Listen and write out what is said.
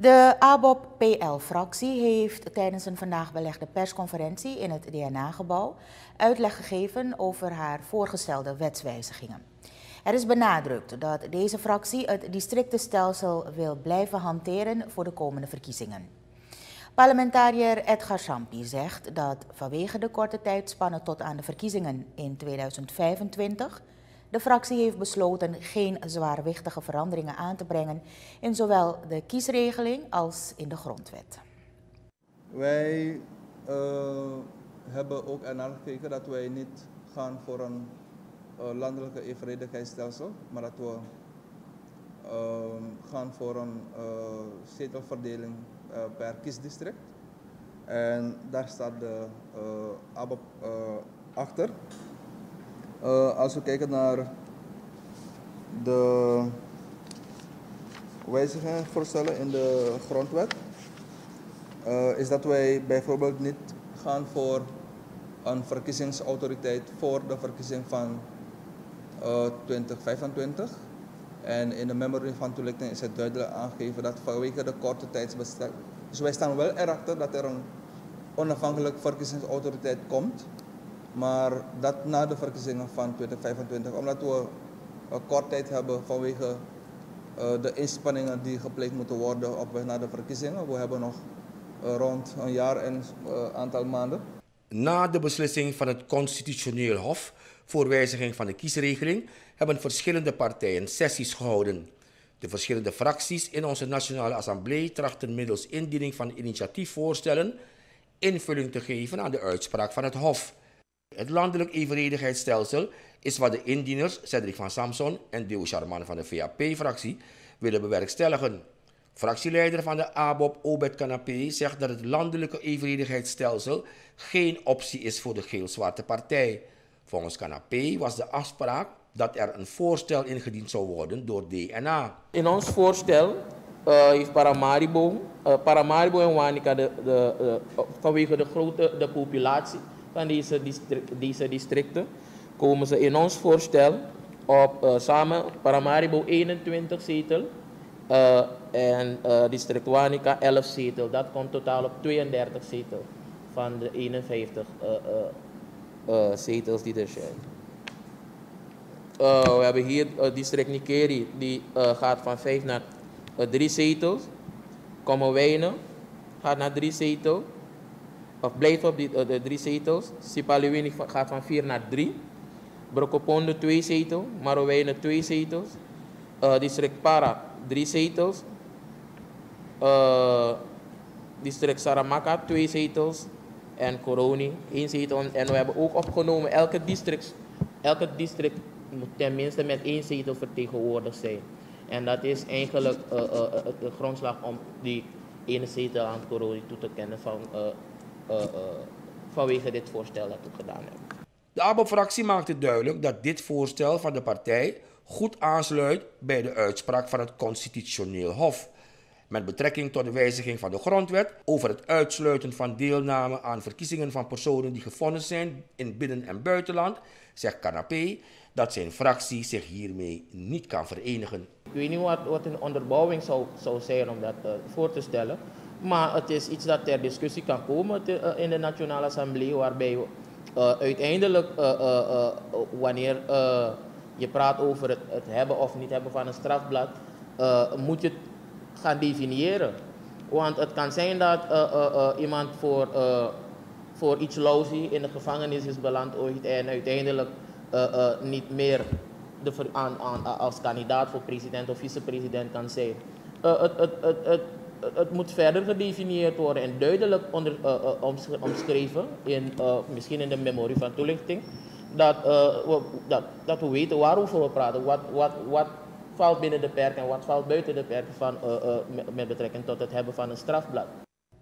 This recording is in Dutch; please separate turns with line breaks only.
De ABOP-PL-fractie heeft tijdens een vandaag belegde persconferentie in het DNA-gebouw uitleg gegeven over haar voorgestelde wetswijzigingen. Er is benadrukt dat deze fractie het districtenstelsel wil blijven hanteren voor de komende verkiezingen. Parlementariër Edgar Champi zegt dat vanwege de korte tijdspannen tot aan de verkiezingen in 2025 de fractie heeft besloten geen zwaarwichtige veranderingen aan te brengen in zowel de kiesregeling als in de grondwet.
Wij uh, hebben ook ernaar gekeken dat wij niet gaan voor een uh, landelijke evenredigheidsstelsel, maar dat we uh, gaan voor een zetelverdeling per kiesdistrict. En daar staat de ABAP achter. Uh, als we kijken naar de wijzigingsvoorstellen in de grondwet, uh, is dat wij bijvoorbeeld niet gaan voor een verkiezingsautoriteit voor de verkiezing van uh, eh, 2025. En in de memory van toelichting is het duidelijk aangegeven dat vanwege de korte tijdsbestek. Dus wij staan wel erachter dat er een onafhankelijke verkiezingsautoriteit komt. Maar dat na de verkiezingen van 2025, omdat we een kort tijd hebben vanwege uh, de inspanningen die gepleegd moeten worden op weg naar de verkiezingen. We hebben nog uh, rond een jaar en een uh, aantal maanden.
Na de beslissing van het Constitutioneel Hof voor wijziging van de kiesregeling hebben verschillende partijen sessies gehouden. De verschillende fracties in onze Nationale Assemblée trachten middels indiening van initiatiefvoorstellen invulling te geven aan de uitspraak van het Hof. Het landelijk evenredigheidsstelsel is wat de indieners Cedric van Samson en Deo Charman van de VAP-fractie willen bewerkstelligen. Fractieleider van de ABOP Obed Canapé zegt dat het landelijke evenredigheidsstelsel geen optie is voor de geel-zwarte partij. Volgens Canapé was de afspraak dat er een voorstel ingediend zou worden door DNA.
In ons voorstel uh, heeft Paramaribo, uh, Paramaribo en Wanica de, de, uh, vanwege de grote de populatie van deze, deze districten komen ze in ons voorstel op uh, samen Paramaribo 21 zetel uh, en uh, district Wanica 11 zetel. Dat komt totaal op 32 zetel van de 51 zetels die er zijn. we hebben hier district Nikeri, die gaat van 5 naar 3 zetels. Kommerwijnen gaat naar 3 zetels of blijft op die, uh, de drie zetels. Sipaliwini gaat van vier naar drie. Brokoponde twee zetels. Marowijnen twee zetels. Uh, district Para drie zetels. Uh, district Saramaka twee zetels. En Coroni één zetel. En we hebben ook opgenomen elke district, elke district moet tenminste met één zetel vertegenwoordigd zijn. En dat is eigenlijk de grondslag om die ene zetel aan Coroni toe te kennen van vanwege dit voorstel dat we gedaan hebben.
De ABO-fractie maakte duidelijk dat dit voorstel van de partij goed aansluit bij de uitspraak van het Constitutioneel Hof. Met betrekking tot de wijziging van de grondwet over het uitsluiten van deelname aan verkiezingen van personen die gevonden zijn in binnen- en buitenland, zegt Canapé dat zijn fractie zich hiermee niet kan verenigen.
Ik weet niet wat, wat een onderbouwing zou, zou zijn om dat uh, voor te stellen. Maar het is iets dat ter discussie kan komen te, uh, in de Nationale Assemblée, waarbij we uh, uiteindelijk, uh, wanneer je praat over het, hebben of niet hebben van een strafblad, moet je het gaan definiëren. Want het kan zijn dat iemand voor, voor iets lousy in de gevangenis is beland ooit en uiteindelijk niet meer de, aan, als kandidaat voor president of vicepresident kan zijn. het, het, het het moet verder gedefinieerd worden en duidelijk onder, uh, omschreven, in, uh, misschien in de memorie van toelichting, dat, we, dat, dat we weten waarover we praten, wat, wat, wat valt binnen de perken en wat valt buiten de perken van, met betrekking tot het hebben van een strafblad.